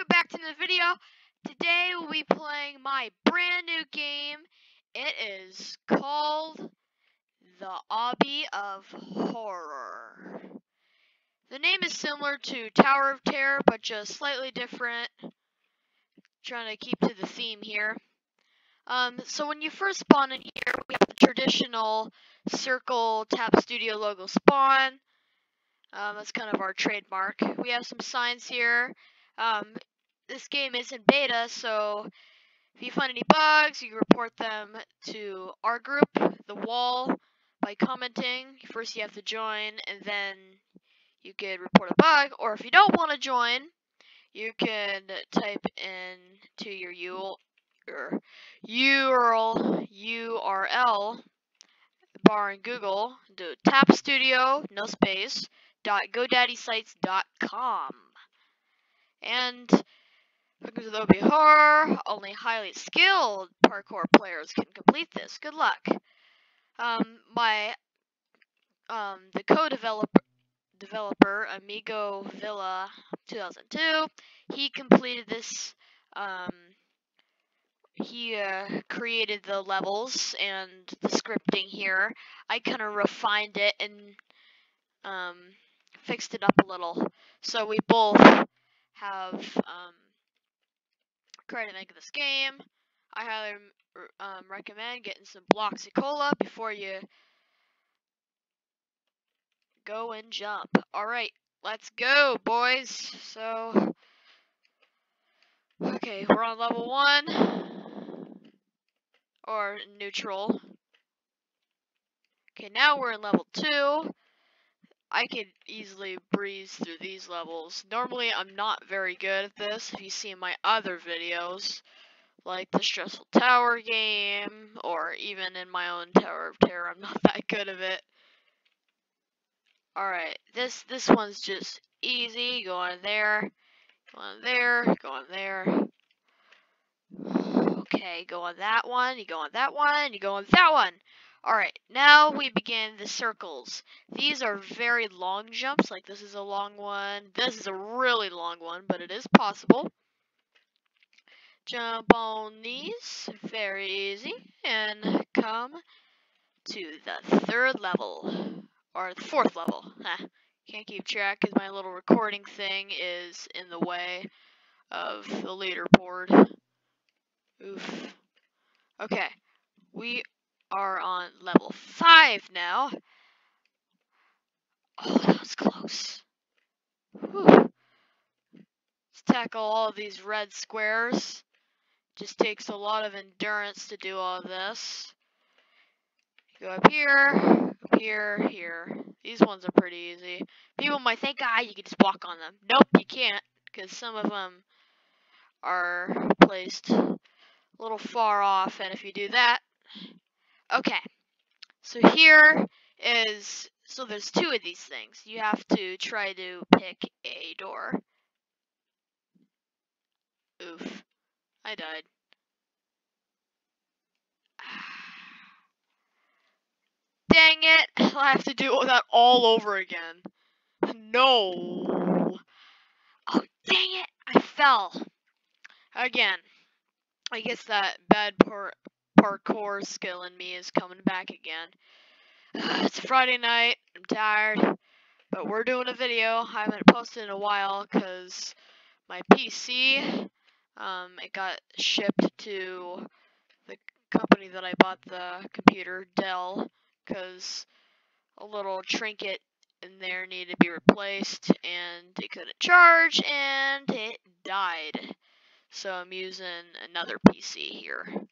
welcome back to the video. Today we'll be playing my brand new game. It is called The Obby of Horror. The name is similar to Tower of Terror, but just slightly different. Trying to keep to the theme here. Um, so when you first spawn in here, we have the traditional circle Tapps Studio logo spawn. Um, that's kind of our trademark. We have some signs here. Um, this game is in beta, so if you find any bugs, you report them to our group, The Wall, by commenting. First you have to join, and then you could report a bug, or if you don't want to join, you can type in to your URL, URL, URL bar in Google, do tap studio, no space, www.godaddysite.com. And because of be horror, only highly skilled parkour players can complete this. Good luck. Um, my um, the co-developer developer Amigo Villa 2002, he completed this. Um, he uh, created the levels and the scripting here. I kind of refined it and um, fixed it up a little. So we both have um, credit make this game. I highly um, recommend getting some Bloxy Cola before you go and jump. Alright, let's go, boys. So, okay, we're on level one, or neutral. Okay, now we're in level two. I could easily breeze through these levels. Normally, I'm not very good at this. If you see my other videos, like the Stressful Tower game, or even in my own Tower of Terror, I'm not that good of it. Alright, this this one's just easy. Go on there, go on there, go on there. Okay, go on that one, you go on that one, you go on that one. Alright, now we begin the circles. These are very long jumps, like this is a long one. This is a really long one, but it is possible. Jump on these, very easy, and come to the third level, or the fourth level. can't keep track because my little recording thing is in the way of the leaderboard. Oof. Okay, we are on level 5 now. Oh, that was close. Whew. Let's tackle all these red squares. Just takes a lot of endurance to do all this. Go up here, up here, here. These ones are pretty easy. People might think, ah, you can just walk on them. Nope, you can't, because some of them are placed a little far off, and if you do that, Okay, so here is, so there's two of these things. You have to try to pick a door. Oof, I died. Dang it, I have to do that all over again. No. Oh, dang it, I fell. Again. I guess that bad part parkour skill in me is coming back again. It's Friday night, I'm tired, but we're doing a video. I haven't posted in a while because my PC, um, it got shipped to the company that I bought the computer, Dell, because a little trinket in there needed to be replaced and it couldn't charge and it died. So I'm using another PC here.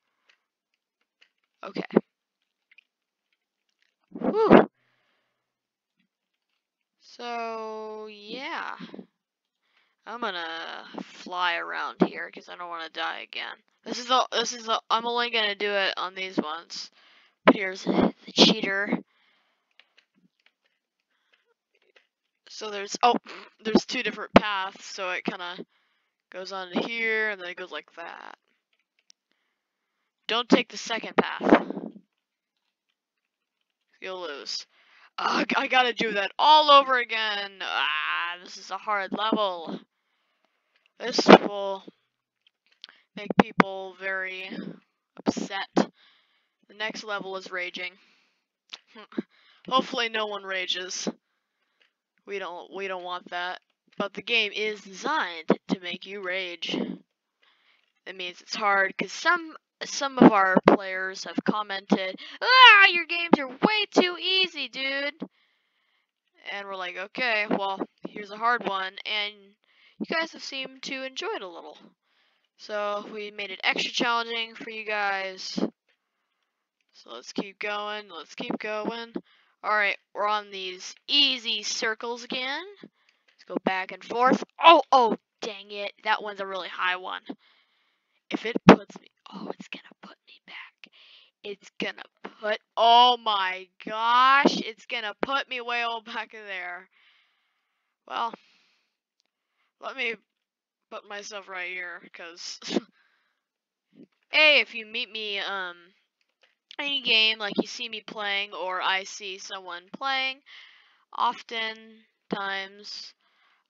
Okay. Whew. So, yeah. I'm gonna fly around here because I don't want to die again. This is a, this is I'm only gonna do it on these ones. But here's the cheater. So there's, oh, there's two different paths, so it kind of goes on to here, and then it goes like that. Don't take the second path. You'll lose. I gotta do that all over again. Ah, this is a hard level. This will make people very upset. The next level is raging. Hopefully no one rages. We don't we don't want that. But the game is designed to make you rage. Means it's hard because some some of our players have commented, "Ah, your games are way too easy, dude." And we're like, "Okay, well, here's a hard one." And you guys have seemed to enjoy it a little. So, we made it extra challenging for you guys. So, let's keep going. Let's keep going. Alright, we're on these easy circles again. Let's go back and forth. Oh, oh, dang it. That one's a really high one. If it puts me, oh, it's gonna put me back. It's gonna put, oh my gosh, it's gonna put me way old back in there. Well, let me put myself right here, because, hey, if you meet me, um, any game, like you see me playing or I see someone playing, often times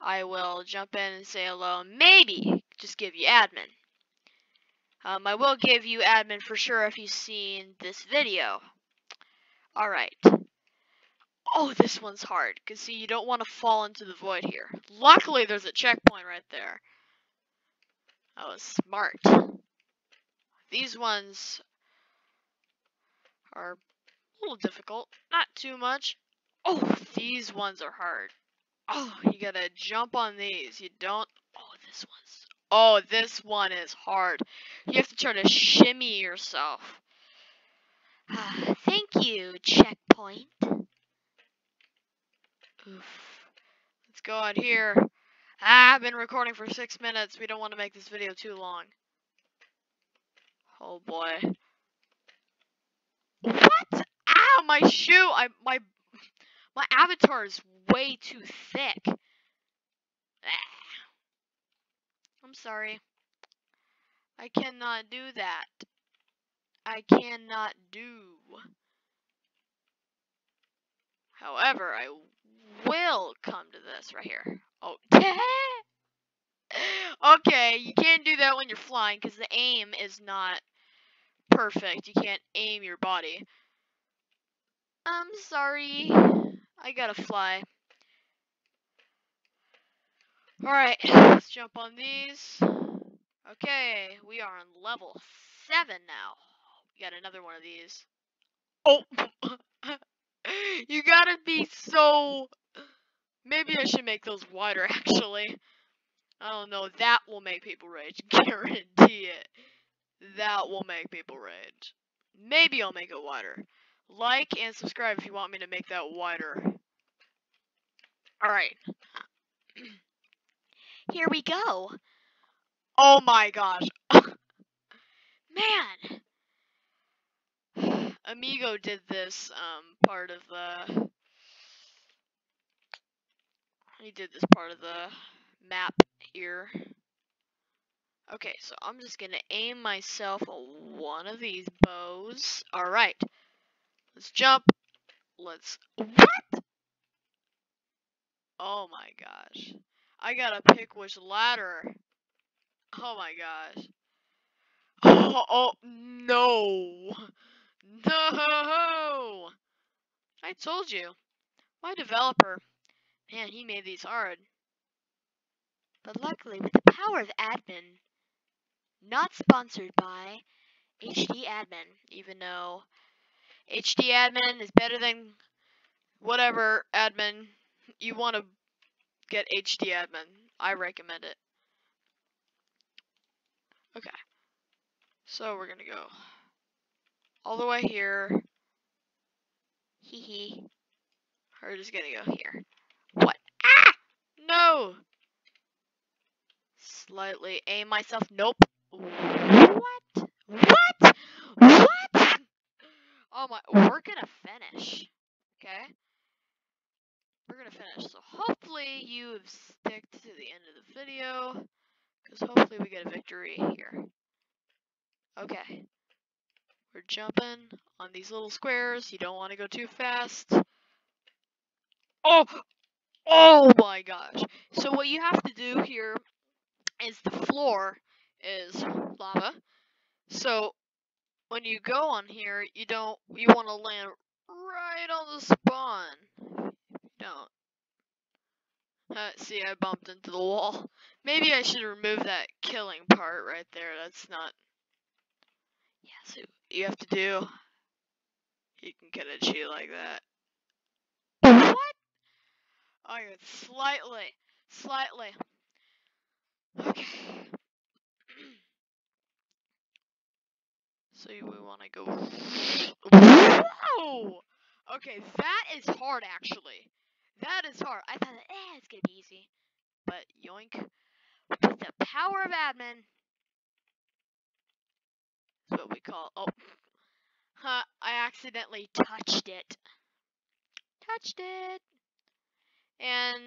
I will jump in and say hello, maybe just give you admin. Um, I will give you admin for sure if you've seen this video. Alright. Oh, this one's hard, because see, you don't want to fall into the void here. Luckily, there's a checkpoint right there. That was smart. These ones are a little difficult. Not too much. Oh, these ones are hard. Oh, you gotta jump on these. You don't. Oh, this one's. Oh, this one is hard. You have to try to shimmy yourself. Thank you, checkpoint. Oof. Let's go out here. Ah, I've been recording for six minutes. We don't want to make this video too long. Oh boy. What? Ow, my shoe! I my my avatar is way too thick. Ah. I'm sorry. I cannot do that. I cannot do. However, I will come to this right here. Oh. okay, you can't do that when you're flying because the aim is not perfect. You can't aim your body. I'm sorry. I gotta fly. Alright, let's jump on these. Okay, we are on level 7 now. We got another one of these. Oh! you gotta be so... Maybe I should make those wider, actually. I don't know, that will make people rage. Guarantee it that will make people rage. Maybe I'll make it wider. Like and subscribe if you want me to make that wider. Alright. Here we go. Oh my gosh. Man. Amigo did this um, part of the... He did this part of the map here. Okay, so I'm just gonna aim myself one of these bows. Alright. Let's jump. Let's... What? Oh my gosh. I gotta pick which ladder. Oh my gosh. Oh, oh no. No. I told you. My developer, man, he made these hard. But luckily, with the power of admin, not sponsored by HD Admin, even though HD Admin is better than whatever admin you want to get HD Admin. I recommend it. Okay. So we're gonna go all the way here. Hee hee. We're just gonna go here. What? Ah! No! Slightly aim myself. Nope. What? What? What? Oh my, we're gonna finish. Okay? We're gonna finish. So hopefully you've sticked to the end of the video. Because hopefully we get a victory here. Okay. We're jumping on these little squares. You don't want to go too fast. Oh! Oh my gosh. So what you have to do here is the floor is lava. So when you go on here, you don't you want to land right on the spawn. Don't. Uh, see, I bumped into the wall. Maybe I should remove that killing part right there. That's not. Yeah, so you have to do. You can get a cheat like that. What? Oh, you're slightly, slightly. Okay. so we want to go. Whoa! Okay, that is hard actually. That is hard. I thought, eh, it's gonna be easy. But yoink. With the power of admin. That's what we call. Oh. Huh, I accidentally touched it. Touched it. And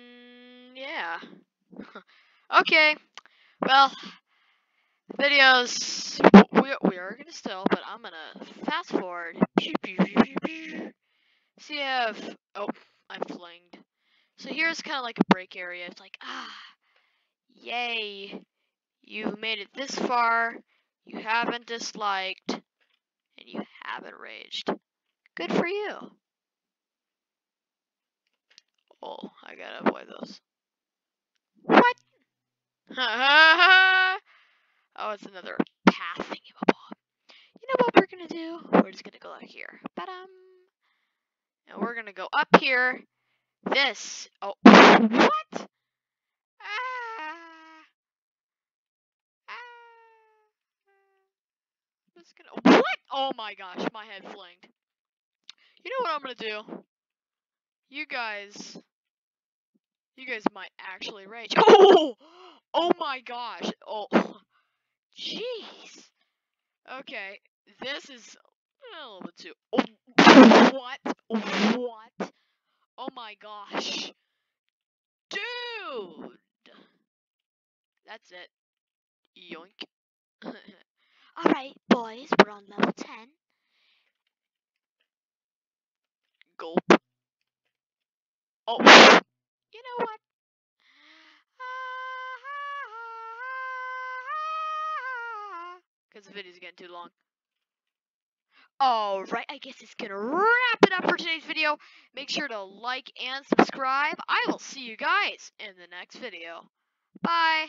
yeah. okay. Well, videos we we are gonna still, but I'm gonna fast forward. See if oh I flinged. So here's kind of like a break area. It's like ah, yay, you've made it this far. You haven't disliked, and you haven't raged. Good for you. Oh, I gotta avoid those. What? oh, it's another path thingamabob. You know what we're gonna do? We're just gonna go out here. Ba-dum. And we're gonna go up here. This. Oh, what? Ah. Ah. Gonna. What? Oh my gosh, my head flinged. You know what I'm gonna do? You guys. You guys might actually rage. Oh! Oh my gosh. Oh. Jeez. Okay. This is a little bit too. Oh, what? What? Oh my gosh. Dude. That's it. Yoink. Alright, boys, we're on level 10. Gulp. Oh. You know what? Because the video's getting too long. Alright, I guess it's gonna wrap it up for today's video. Make sure to like and subscribe. I will see you guys in the next video. Bye.